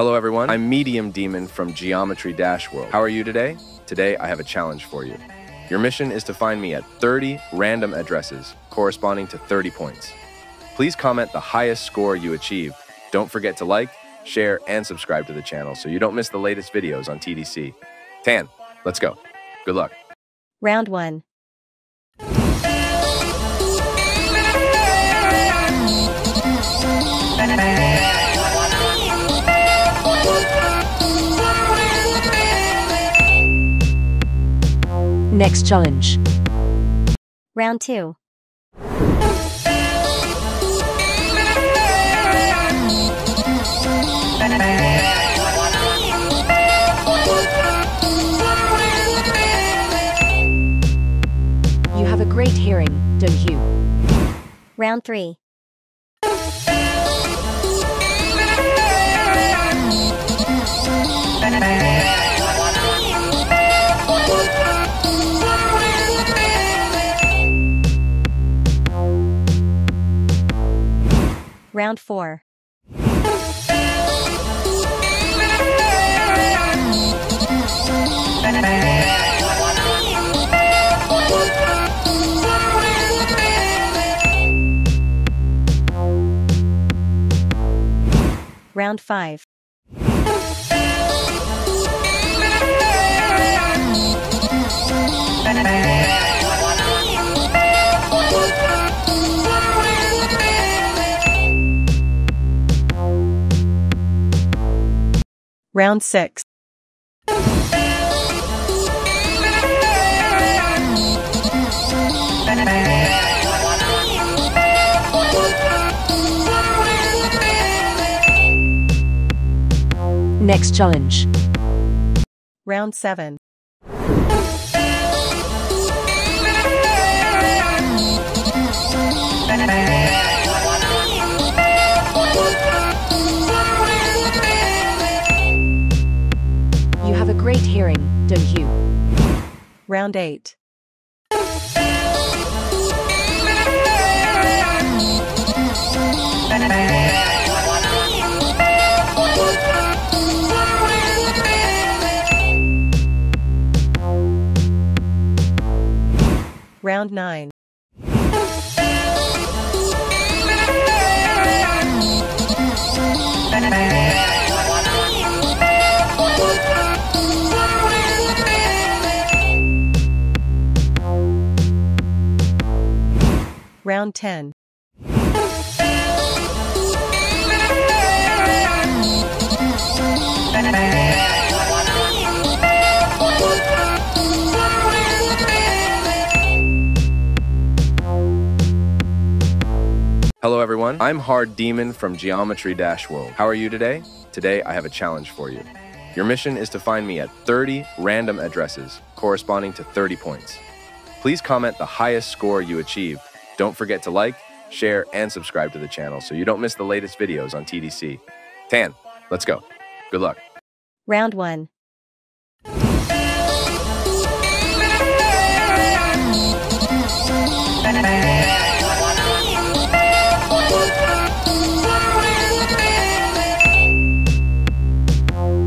Hello everyone, I'm Medium Demon from Geometry Dash World. How are you today? Today I have a challenge for you. Your mission is to find me at 30 random addresses corresponding to 30 points. Please comment the highest score you achieved. Don't forget to like, share, and subscribe to the channel so you don't miss the latest videos on TDC. Tan, let's go. Good luck. Round 1. Next challenge. Round 2. You have a great hearing, don't you? Round 3. Round 4. Round 5. Round 6. Next challenge. Round 7. Round 8. Round 10. Hello everyone, I'm Hard Demon from Geometry Dash World. How are you today? Today I have a challenge for you. Your mission is to find me at 30 random addresses corresponding to 30 points. Please comment the highest score you achieved. Don't forget to like, share, and subscribe to the channel so you don't miss the latest videos on TDC. Tan, let's go. Good luck. Round 1.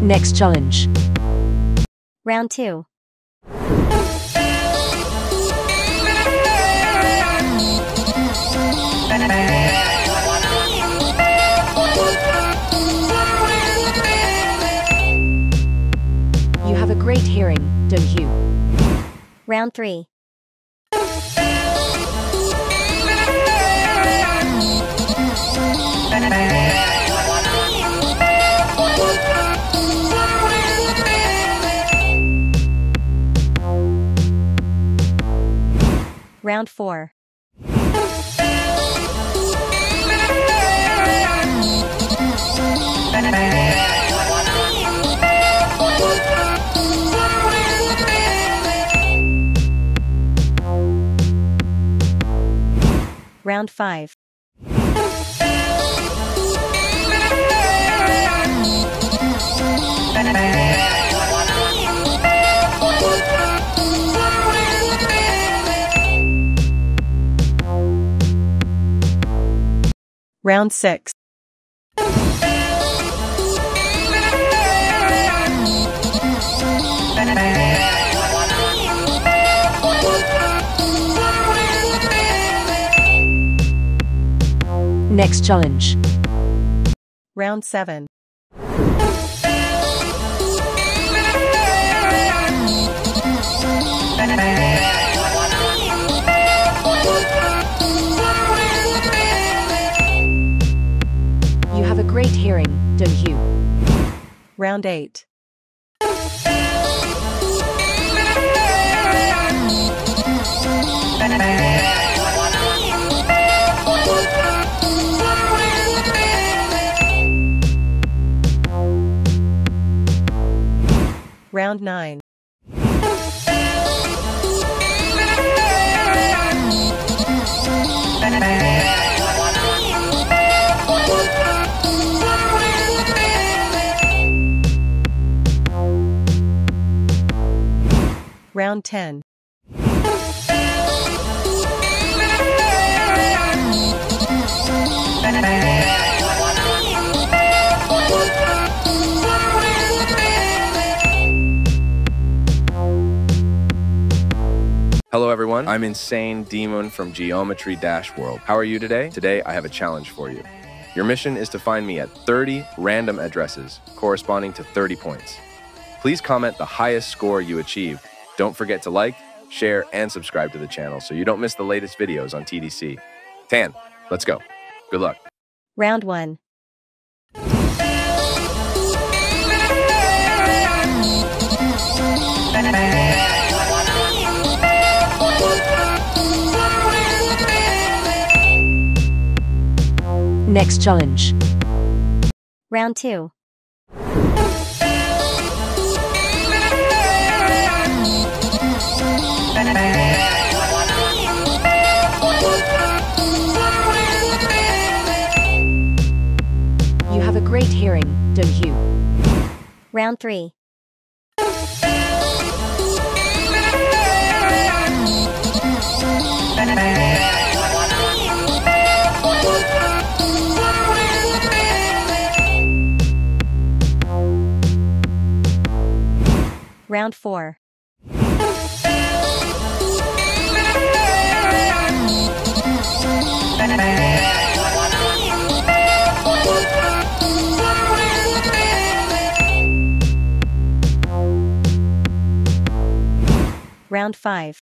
Next challenge. Round 2. Round 3. Round 4. Round 5. Round 6. Next challenge. Round 7. You have a great hearing, don't you? Round 8. Round 9. Round 10. Hello everyone, I'm Insane Demon from Geometry Dash World. How are you today? Today I have a challenge for you. Your mission is to find me at 30 random addresses corresponding to 30 points. Please comment the highest score you achieved. Don't forget to like, share, and subscribe to the channel so you don't miss the latest videos on TDC. Tan, let's go. Good luck. Round 1. Next challenge. Round 2. You have a great hearing, don't you? Round 3. Round 4. Round 5.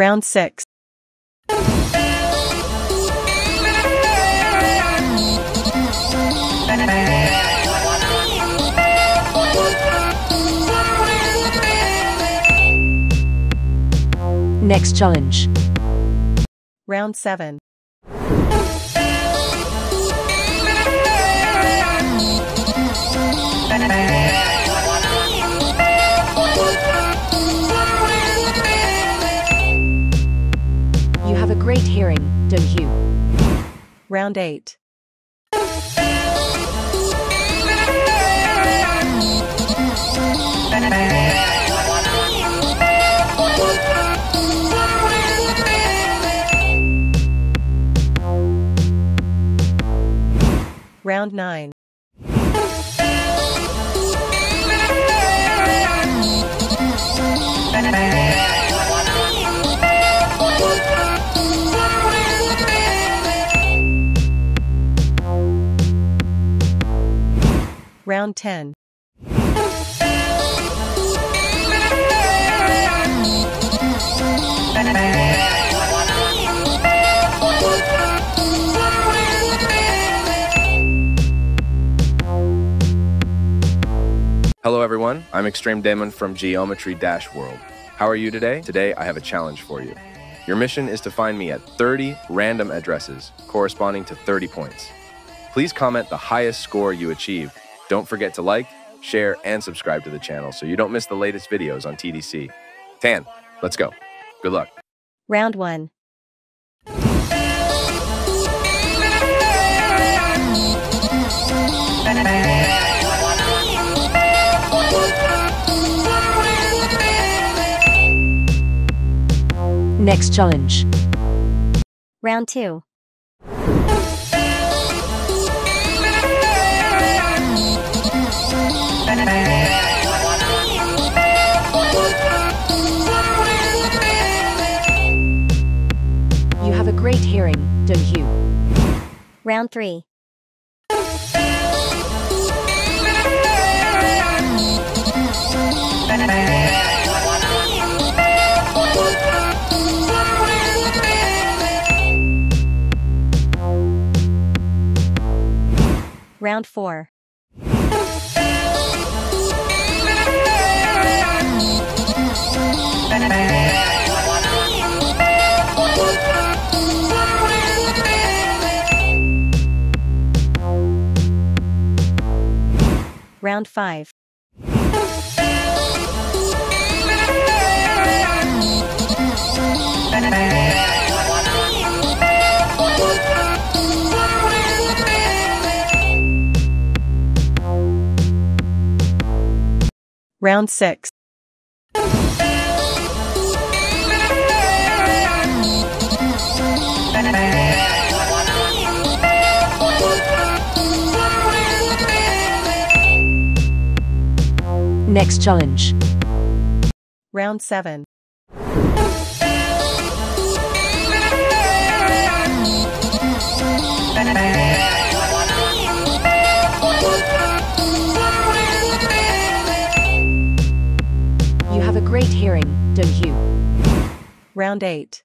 Round 6. Next challenge. Round 7. Round 8. Round 9. Round 10. Hello everyone, I'm Extreme Demon from Geometry Dash World. How are you today? Today I have a challenge for you. Your mission is to find me at 30 random addresses corresponding to 30 points. Please comment the highest score you achieved. Don't forget to like, share, and subscribe to the channel so you don't miss the latest videos on TDC. Tan, let's go. Good luck. Round 1. Next challenge. Round 2. Round 3. Round 4. Round 5. Round 6. Next challenge. Round 7. You have a great hearing, don't you? Round 8.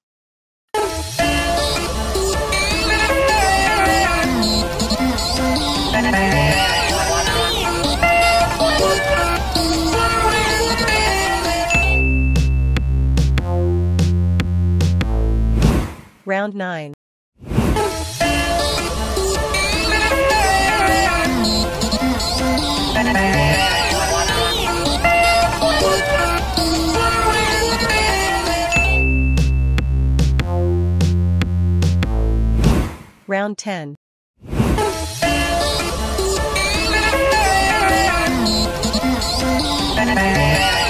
Round 10.